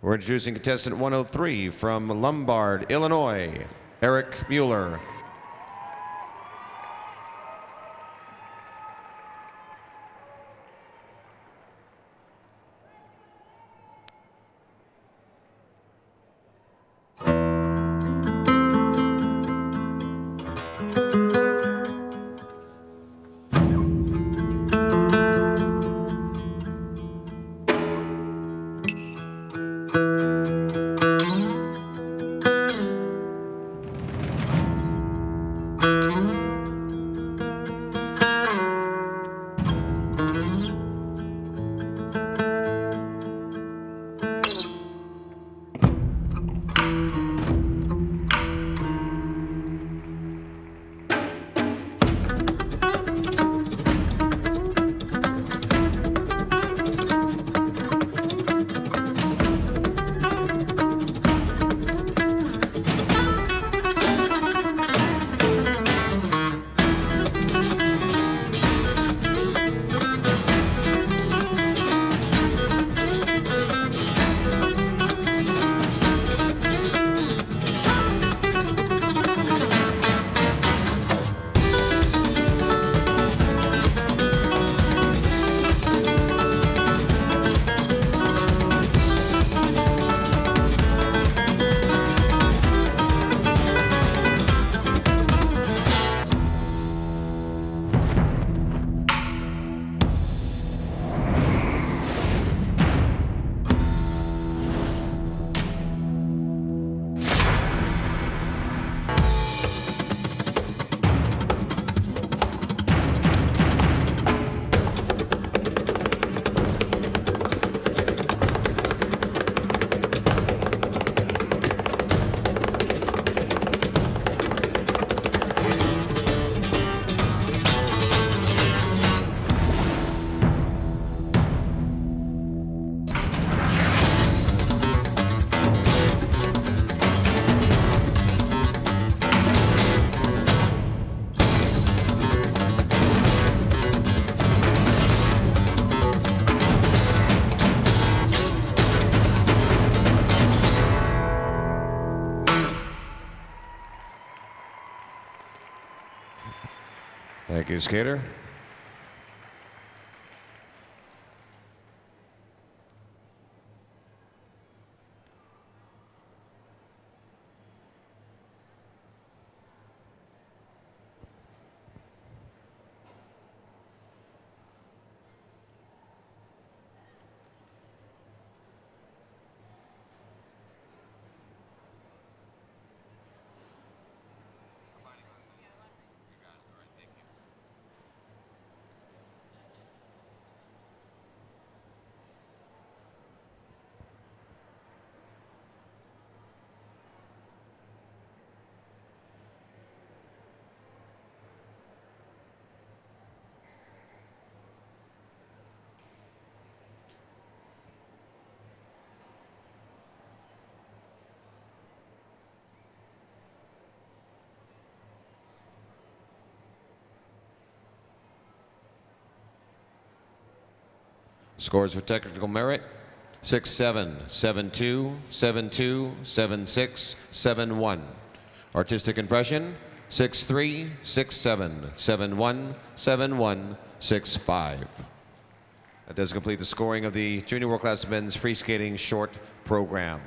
We're introducing contestant 103 from Lombard, Illinois, Eric Mueller. Thank you, skater. Scores for technical merit 6 7, 7 2, 7 2, 7 6, 7 1. Artistic impression 6 3, 6 7, 7 1, 7 1, 6 5. That does complete the scoring of the Junior World Class Men's Free Skating Short Program.